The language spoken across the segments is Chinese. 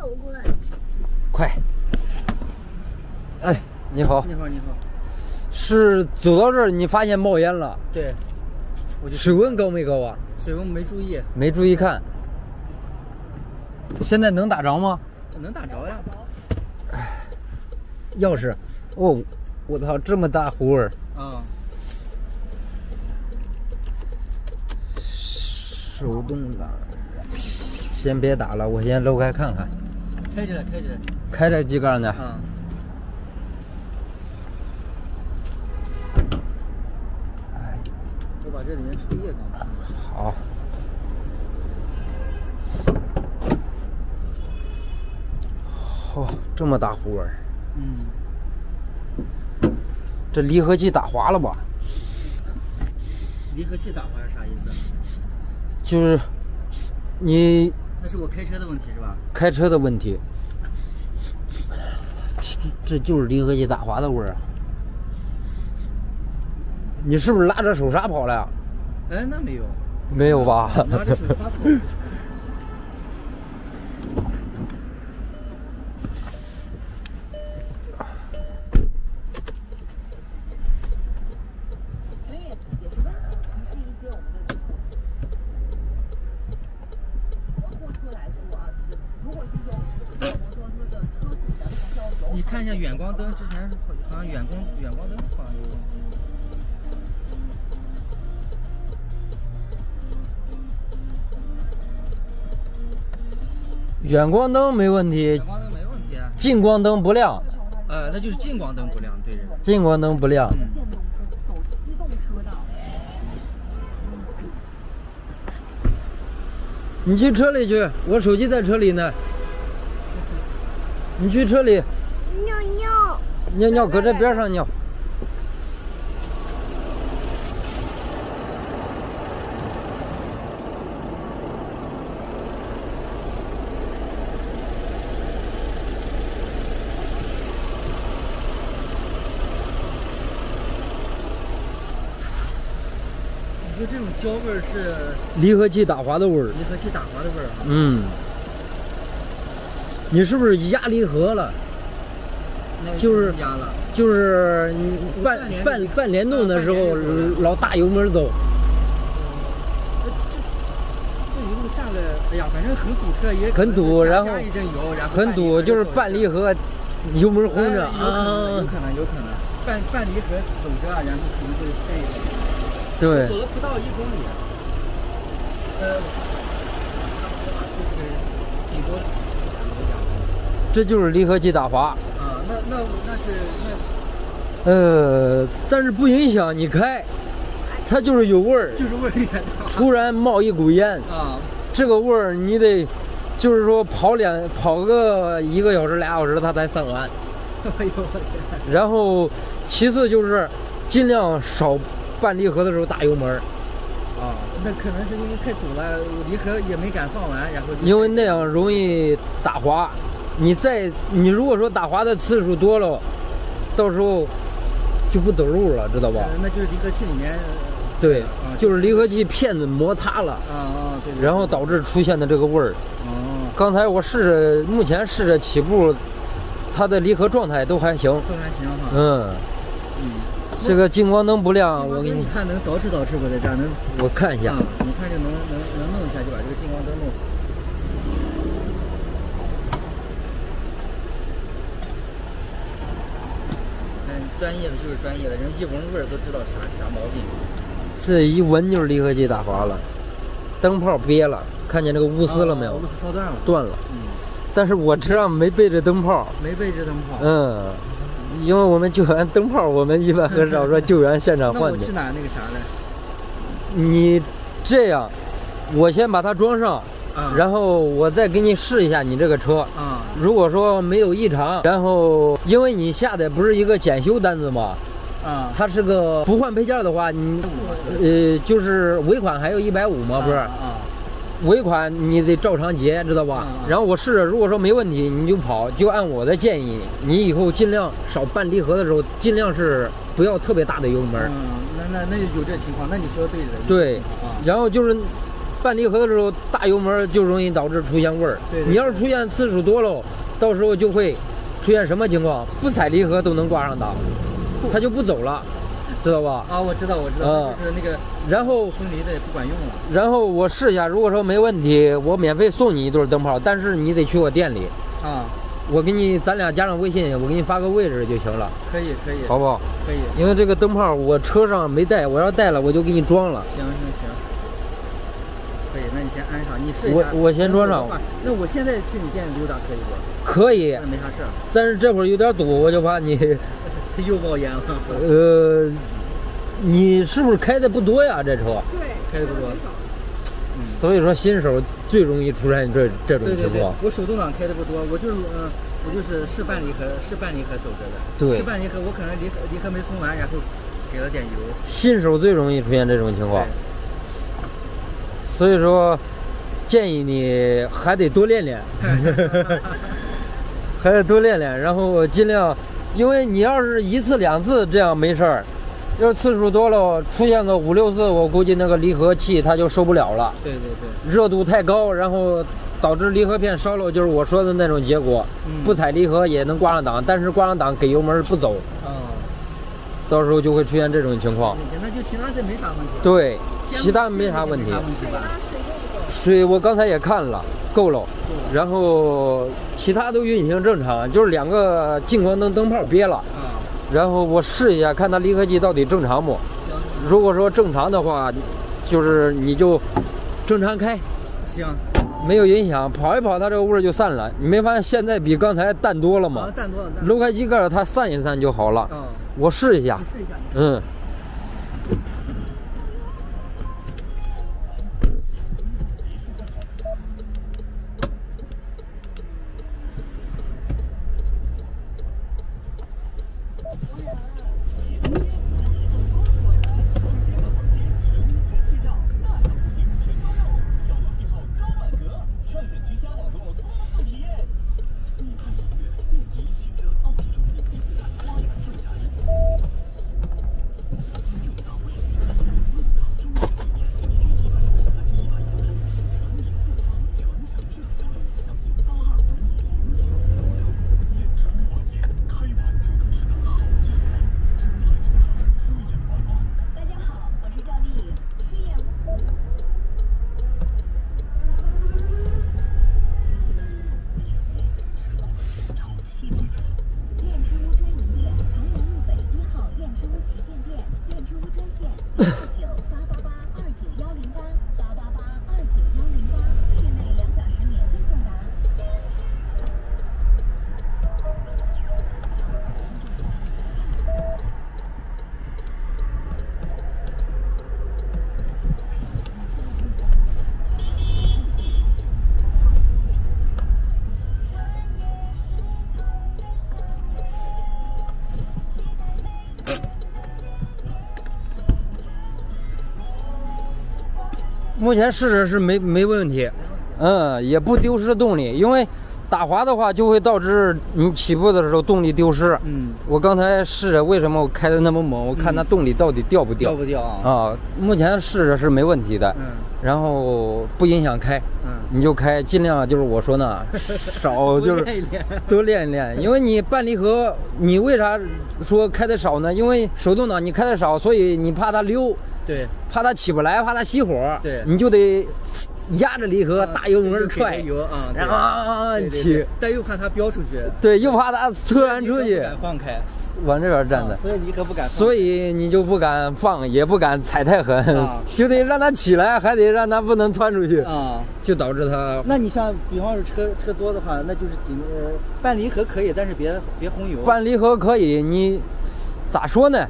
走过来。快！哎，你好，你好，你好。是走到这儿你发现冒烟了？对。我就水温高没高啊？水温没注意。没注意看。现在能打着吗？能打着呀。钥匙，哦，我操，这么大壶儿。啊。手动挡，先别打了，我先搂开看看。开着，开着。开着机缸呢。嗯。把这里面树叶刚清了。好。哦，这么大壶儿。嗯。这离合器打滑了吧？离合器打滑是啥意思？就是你。那是我开车的问题是吧？开车的问题。这就是离合器打滑的味儿。你是不是拉着手刹跑了？哎，那没有。没有吧？拉着手刹跑。一下远光灯，之前好像远光远光灯好像有问题。远光灯没问题。远光灯没问题。近光灯不亮。呃，那就是近光灯不亮，对着。近光灯不亮。你去车里去，我手机在车里呢。你去车里。尿尿。搁这边上尿。你说这种焦味是离合器打滑的味儿。离合器打滑的味儿。嗯。你是不是压离合了？就是，就是半半半联动的时候老大油门走。这这一路下来，哎呀，反正很堵车，也很堵，然后加一阵油，然后很堵，就是半离合油门轰着啊，有可能，有可能，半半离合走着，然后可能就开一个。对。走了不到一公里。呃，顶多。这就是离合器打滑啊，那那那是那，呃，但是不影响你开，它就是有味儿，就是味儿突然冒一股烟啊，这个味儿你得，就是说跑两跑个一个小时俩小时它才散完。哎呦我天！然后其次就是尽量少半离合的时候打油门。啊，那可能是因为太堵了，离合也没敢放完，然后因为那样容易打滑。你再你如果说打滑的次数多了，到时候就不走路了，知道吧？那就是离合器里面，对，就是离合器片子摩擦了，啊啊，对，然后导致出现的这个味儿。哦，刚才我试着，目前试着起步，它的离合状态都还行，都还行哈。嗯，嗯，这个近光灯不亮，我给你看能捯饬捯饬不？在这儿能，我看一下，你看就能能能弄一下，就把这个近光灯弄。专业的就是专业的，人一闻味儿都知道啥啥毛病。这一闻就是离合器打滑了，灯泡憋了，看见这个钨丝了没有？钨丝烧断了。断了。嗯。但是我车上没备着灯泡。没备着灯泡。嗯，因为我们救援灯泡，我们一般很少说救援现场换的。那我去拿那个啥呢？你这样，我先把它装上。然后我再给你试一下你这个车啊，如果说没有异常，然后因为你下的不是一个检修单子嘛，啊，它是个不换配件的话，你呃就是尾款还有一百五嘛，不是？啊，尾款你得照常结，知道吧？然后我试着，如果说没问题，你就跑，就按我的建议，你以后尽量少半离合的时候，尽量是不要特别大的油门。嗯，那那那有这情况，那你说对的。对，然后就是。半离合的时候大油门就容易导致出现味儿。对对你要是出现次数多了，到时候就会出现什么情况？不踩离合都能挂上档，它就不走了，知道吧？啊，我知道，我知道，嗯就是那个然后分离的也不管用了。然后我试一下，如果说没问题，我免费送你一对灯泡，但是你得去我店里，啊，我给你咱俩加上微信，我给你发个位置就行了，可以，可以，好不好？可以。因为这个灯泡我车上没带，我要带了我就给你装了。行先安上，你试一下。我我先装上那我现在去你店里溜达可以不？可以那，没啥事儿，但是这会儿有点堵，我就怕你，又冒烟了。呃，你是不是开的不多呀？这车，对，开的不多。所以说新手最容易出现这这种对对对情况。，我手动挡开的不多，我就是嗯、我就是试半离合，试半离合走着的。对试半离合，我可能离合离合没松完，然后给了点油。新手最容易出现这种情况对，所以说建议你还得多练练，还得多练练，然后尽量，因为你要是一次两次这样没事儿，要是次数多了，出现个五六次，我估计那个离合器它就受不了了，对对对，热度太高，然后导致离合片烧了，就是我说的那种结果。嗯。不踩离合也能挂上档，但是挂上档给油门不走，啊，到时候就会出现这种情况。那就其他这没啥问题。对，其他没啥问题？水我刚才也看了，够了。然后其他都运行正常，就是两个近光灯灯泡憋了。啊，然后我试一下，看它离合器到底正常不。行如果说正常的话，就是你就正常开，行，没有影响，跑一跑它这个味儿就散了。你没发现现在比刚才淡多了啊吗？，淡多了，淡多了。楼开机盖儿它散一散就好了。啊，我试一下，试一下。嗯。目前试着是没没问题，嗯，也不丢失动力，因为打滑的话就会导致你起步的时候动力丢失。嗯，我刚才试着，为什么我开的那么猛？我看它动力到底掉不掉掉？不掉啊？啊，目前试着是没问题的，嗯然后不影响开，嗯，你就开，尽量就是我说呢，少就是多练一练多练一练，因为你半离合，你为啥说开的少呢？因为手动挡你开的少，所以你怕它溜，对，怕它起不来，怕它熄火，对。你就得压着离合，啊大油门就给踹，油啊，然后啊啊啊起，但又怕它飙出去，对，又怕它突然出去，敢放开，往这边站的啊。所以离合不敢。所以你就不敢放，也不敢踩太狠，啊。就得让它起来，还得让它不能窜出去，啊，就导致它那你像比方说车车多的话，那就是紧呃半离合可以，但是别别轰油，半离合可以，你咋说呢？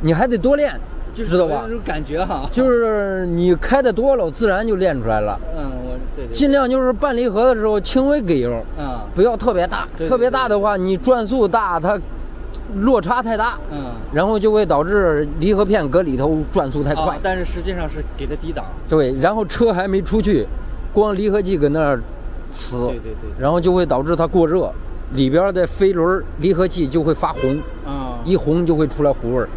你还得多练，就是知道吧那？种感觉哈。就是你开的多了，自然就练出来了。嗯，我对对，尽量就是半离合的时候轻微给油，啊，不要特别大。特别大的话，你转速大，它落差太大，嗯，然后就会导致离合片搁里头转速太快。啊但是实际上是给的低档。对，然后车还没出去，光离合器搁那儿呲，对对对然后就会导致它过热，里边的飞轮离合器就会发红，啊，一红就会出来糊味儿。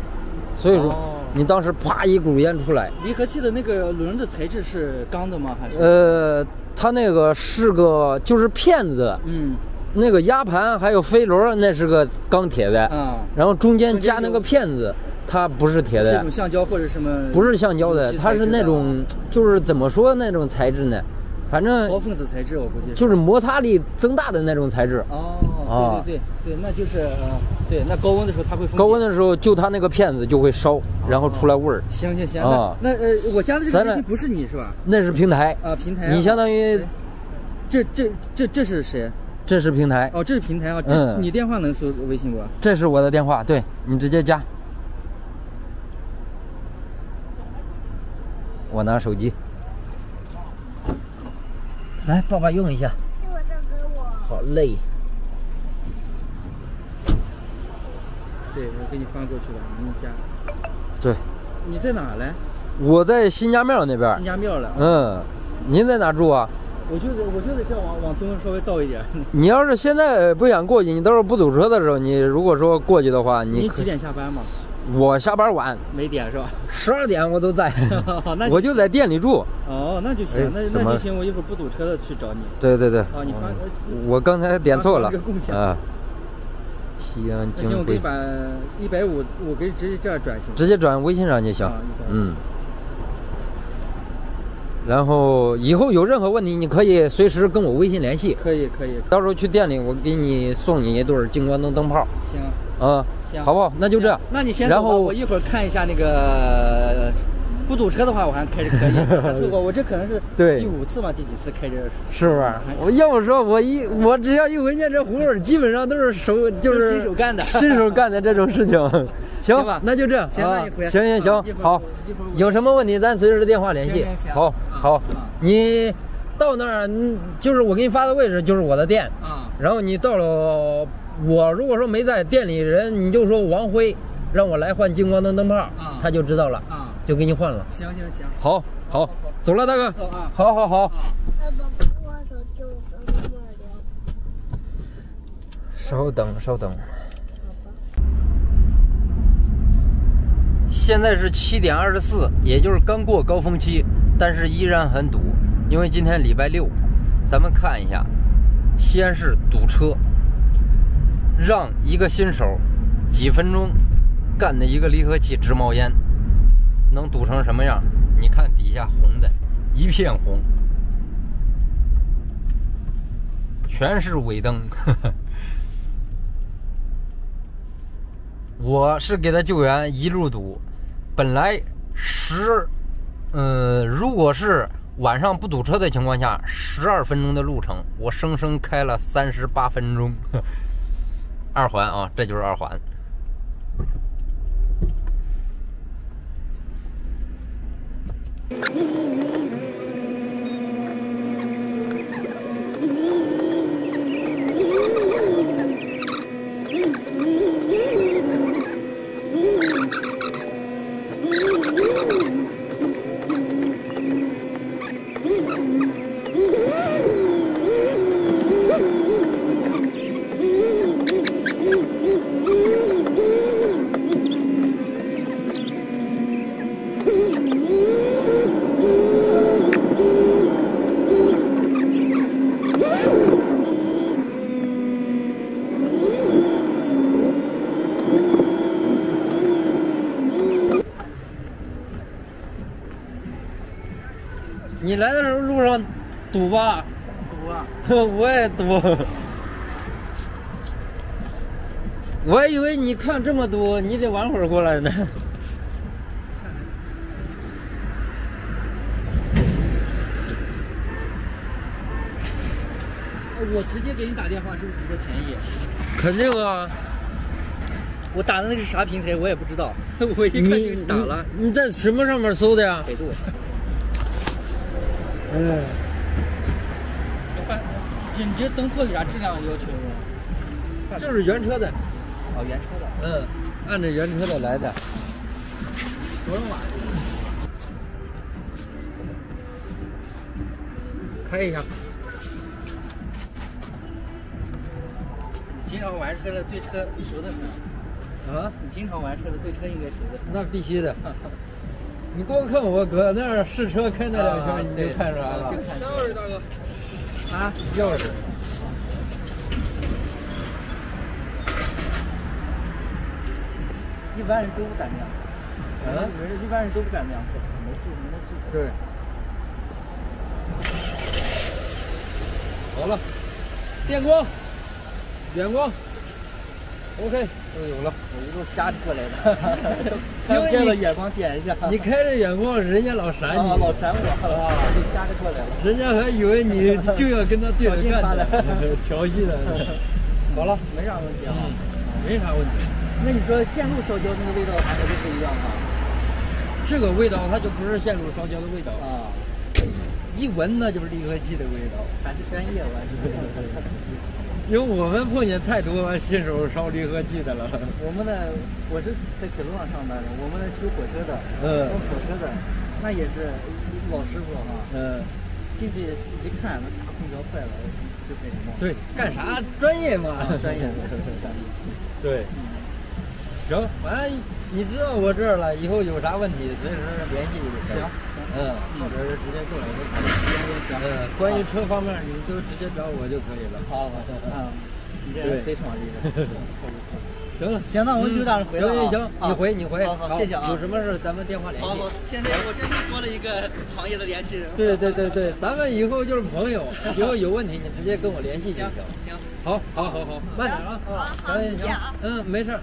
所以说，哦你当时啪一股烟出来，离合器的那个轮的材质是钢的吗？还是？呃，它那个是个就是片子，嗯那个压盘还有飞轮那是个钢铁的，啊，然后中间加那个片子，它不是铁的是种，橡胶或者什么？不是橡胶的，它是那种就是怎么说那种材质呢？反正高分子材质，我估计。就是摩擦力增大的那种材质。哦，啊对对对对，那就是呃，对，那高温的时候它会封高温的时候，就它那个片子就会烧，然后出来味儿。行行行，啊那那呃，我加的这个微信不是你是吧？那是平台，啊，平台啊。你相当于这这这这是谁？这是平台，哦，这是平台啊。这嗯你电话能搜微信不？这是我的电话，对你直接加。我拿手机，来，爸爸用一下。是我的给我。好累，对，我给你发过去了，你加。对，你在哪儿嘞？我在新家庙那边新。家庙了。嗯，您在哪住啊？我就得我就得再往往东稍微倒一点。你要是现在不想过去，你到时候不堵车的时候，你如果说过去的话，你你几点下班嘛？我下班晚，没点是吧？十二点我都在，那我就在店里住。哦，那就哎行，那那就行，我一会儿不堵车的去找你。对对对。啊，你发，呃我刚才点错了一个共享啊。西安京辉，我给你把一百五，我给直接这样转行吗。直接转微信上就行啊150。嗯。然后以后有任何问题，你可以随时跟我微信联系。可以可以，到时候去店里，我给你送你一对儿近光灯灯泡。行啊，行，好不好？那就这样。那你先然后我一会儿看一下那个。不堵车的话，我还开着可以。错过，我这可能是对。第五次嘛，第几次开着？是不是？我要不说，我一我只要一闻见这葫芦，基本上都是手就是是新手干的。新手干的这种事情。行行吧。那就这样。行啊。行行行好。有什么问题咱随时电话联系。好，啊。好。啊，你到那儿，嗯就是我给你发的位置就是我的店，啊，然后你到了，我如果说没在店里人，你就说王辉，让我来换近光灯灯泡啊，他就知道了，啊，就给你换了。行行行，好，好，走了，大哥，走啊。好好好。稍等，稍等。现在是七点二十四，也就是刚过高峰期，但是依然很堵，因为今天礼拜六。咱们看一下，西安市堵车，让一个新手几分钟干的一个离合器直冒烟，能堵成什么样？你看底下红的，一片红，全是尾灯。我是给他救援，一路堵。本来十，呃，如果是晚上不堵车的情况下，十二分钟的路程，我生生开了三十八分钟。二环啊，这就是二环。Mm-hmm. 我也堵。我还以为你看这么多，你得晚会儿过来呢。我直接给你打电话，是不是比较便宜？肯定啊，我打的那个是啥平台，我也不知道。我一看你就打了。你你在什么上面搜的呀？百度。嗯，换，你你这灯泡有啥质量要求吗？这是原车的，哦，原车的。嗯，按照原车的来的。多少瓦？开一下。你经常玩车的，对车熟的很。啊，你经常玩车的，对车应该熟的。那必须的。你光看我搁那儿试车开那两啊圈，你就看出来了就。看出来钥匙，大哥。啊，钥匙，一般人都不敢这样。嗯人一般人都不敢这样做，没技没那技术。对。好了，电光、远光，OK，都有了。我一路瞎过来的，因为看见了你眼光点一下。你开着远光，人家老闪你，啊，老闪我，啊，就瞎着过来了。人家还以为你就要跟他对着干挑衅他的的，调戏的。好了，没啥问题啊。没啥问题。那你说线路烧焦那个味道还是不一样吗？这个味道它就不是线路烧焦的味道，啊，一闻那就是离合器的味道。还是专业玩是 因为我们碰见太多新手烧离合器的了。我们的，我是在铁路上上班的，我们呢修火车的，嗯。修火车的，那也是老师傅哈，嗯，进去一看，那大空调坏了，就开始弄。对，干啥？专业嘛。啊，专业的，对，行，反正你知道我这儿了，以后有啥问题随时联系就行。行嗯，或者是直接过来都可以。行嗯，关于车方面你都直接找我就可以了。好，好嗯，你这人贼爽利的。行了，行，那我们就当是回了啊。行行行，啊你回你回，好好，谢谢啊。有什么事咱们电话联系。好好，现在我这又多了一个 行业的联系人。对对对对，咱们以后就是朋友，以后有问题你直接跟我联系就行行。行。好，好，好，好，慢点啊。好行行行，嗯，没事